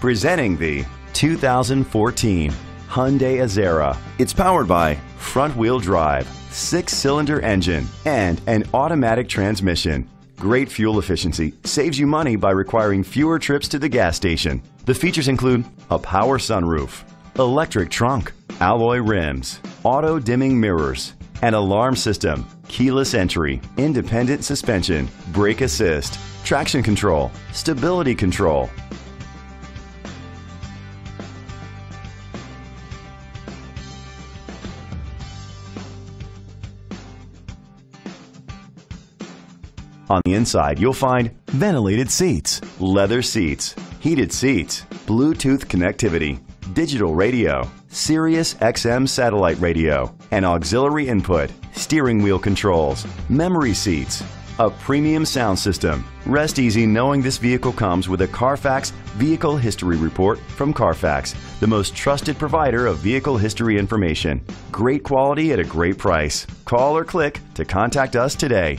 Presenting the 2014 Hyundai Azera. It's powered by front-wheel drive, six-cylinder engine, and an automatic transmission. Great fuel efficiency saves you money by requiring fewer trips to the gas station. The features include a power sunroof, electric trunk, alloy rims, auto dimming mirrors, an alarm system, keyless entry, independent suspension, brake assist, traction control, stability control. On the inside, you'll find ventilated seats, leather seats, heated seats, Bluetooth connectivity, digital radio, Sirius XM satellite radio, an auxiliary input, steering wheel controls, memory seats, a premium sound system. Rest easy knowing this vehicle comes with a Carfax Vehicle History Report from Carfax, the most trusted provider of vehicle history information. Great quality at a great price. Call or click to contact us today.